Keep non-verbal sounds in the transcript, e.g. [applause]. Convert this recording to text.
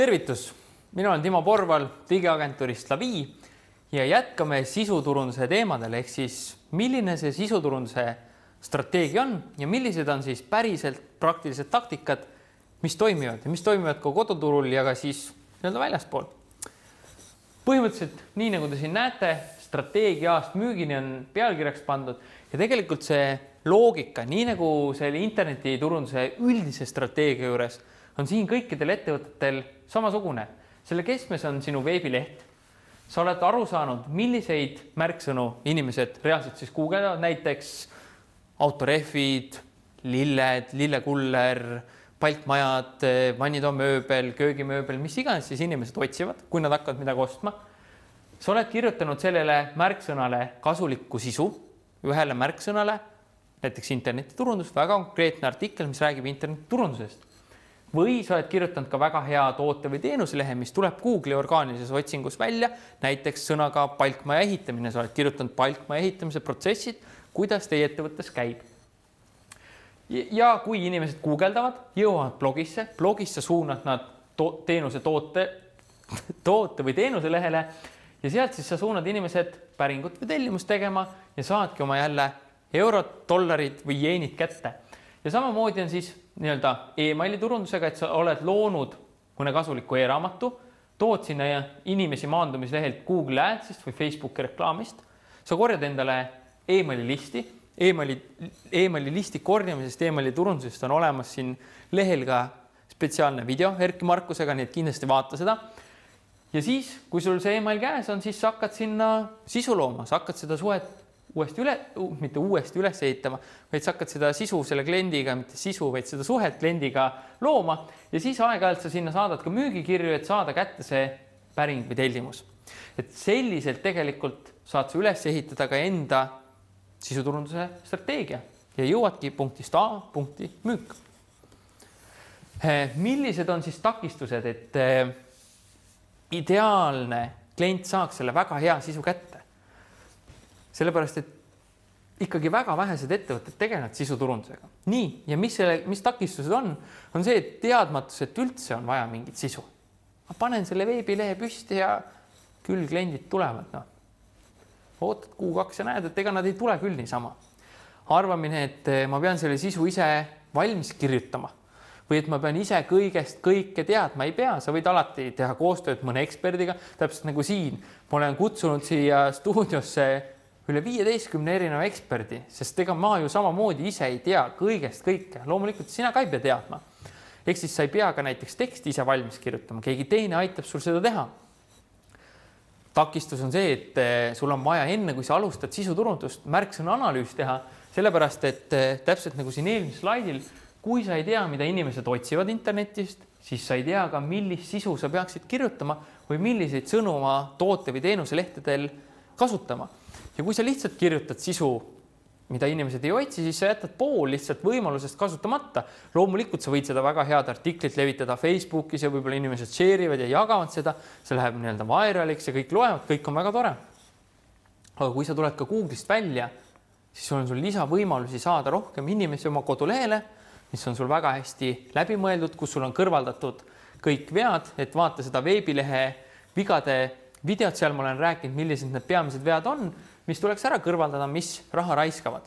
tervitus, mina olen Timo Porval digiagentuurist Lavi ja jätkame sisuturunduse teemadel, ehk siis milline see sisuturunduse strateegia on ja millised on siis päriselt praktilised taktikad, mis toimivad ja mis toimivad ka koduturul ja ka siis nii-öelda väljaspool. põhimõtteliselt nii nagu te siin näete, strateegia aast müügini on pealkirjaks pandud ja tegelikult see loogika, nii nagu selle internetiturunduse üldise strateegia juures on siin kõikidel ettevõtetel samasugune. selle keskmes on sinu veebileht. sa oled aru saanud, milliseid märksõnu inimesed reaalselt siis guugeldavad, näiteks autorehvid, lilled, lillekuller, palkmajad, vannitoamööbel, köögimööbel, mis iganes siis inimesed otsivad, kui nad hakkavad midagi ostma. sa oled kirjutanud sellele märksõnale kasulikku sisu, ühele märksõnale, näiteks internetiturundus, väga konkreetne artikkel, mis räägib internetiturundusest või sa oled kirjutanud ka väga hea toote või teenuselehe, mis tuleb Google'i orgaanilises otsingus välja, näiteks sõnaga palkmaja ehitamine, sa oled kirjutanud palkmaja ehitamise protsessid, kuidas teie ettevõttes käib. ja kui inimesed guugeldavad, jõuavad blogisse, blogis sa suunad nad to teenuse toote, [laughs] toote või teenuselehele ja sealt siis sa suunad inimesed päringut või tellimust tegema ja saadki oma jälle eurod, dollarid või jeenid kätte. Ja samamoodi on siis nii-öelda emaili turundusega, et sa oled loonud mõne kasuliku e-raamatu, tood sinna inimesi maandumislehelt Google Adsist või Facebooki reklaamist. sa korjad endale emaili listi e, emaili, emaili listi korjamisest, emaili turundusest on olemas siin lehel ka spetsiaalne video Erki Markusega, nii et kindlasti vaata seda. ja siis, kui sul see email käes on, siis sa hakkad sinna sisu looma, sa hakkad seda suhet uuesti üle, mitte uuesti üles ehitama, vaid sa hakkad seda sisu selle kliendiga, mitte sisu, vaid seda suhet kliendiga looma ja siis aeg-ajalt sa sinna saadad ka müügikirju, et saada kätte see päring või tellimus. et selliselt tegelikult saad sa üles ehitada ka enda sisuturunduse strateegia ja jõuadki punktist A punkti müük. Eh, millised on siis takistused, et eh, ideaalne klient saaks selle väga hea sisu kätte? Sellepärast, et ikkagi väga vähesed ettevõtted tegelevad sisuturundusega. nii, ja mis selle, mis takistused on, on see, et teadmatus, et üldse on vaja mingit sisu. ma panen selle veebilehe püsti ja küll kliendid tulevad, noh. ootad kuu-kaks ja näed, et ega nad ei tule küll niisama. arvamine, et eh, ma pean selle sisu ise valmis kirjutama või et ma pean ise kõigest kõike teadma, ei pea, sa võid alati teha koostööd mõne eksperdiga, täpselt nagu siin. ma olen kutsunud siia stuudiosse üle viieteistkümne erineva eksperdi, sest ega ma ju samamoodi ise ei tea kõigest kõike, loomulikult sina ka ei pea teadma. ehk siis sa ei pea ka näiteks teksti ise valmis kirjutama, keegi teine aitab sul seda teha. takistus on see, et eh, sul on vaja enne, kui sa alustad sisuturundust, märksõna analüüs teha, sellepärast et eh, täpselt nagu siin eelmisel slaidil, kui sa ei tea, mida inimesed otsivad internetist, siis sa ei tea ka, millist sisu sa peaksid kirjutama või milliseid sõnu oma toote või teenuse lehtedel kasutama ja kui sa lihtsalt kirjutad sisu, mida inimesed ei otsi, siis sa jätad pool lihtsalt võimalusest kasutamata. loomulikult sa võid seda väga head artiklit levitada Facebookis ja võib-olla inimesed share ivad ja jagavad seda, see läheb nii-öelda viraliks ja kõik loevad, kõik on väga tore. aga kui sa tuled ka Google'ist välja, siis on sul lisavõimalusi saada rohkem inimesi oma kodulehele, mis on sul väga hästi läbimõeldud, kus sul on kõrvaldatud kõik vead, et vaata seda veebilehe vigade videot, seal ma olen rääkinud, millised need peamised vead on mis tuleks ära kõrvaldada, mis raha raiskavad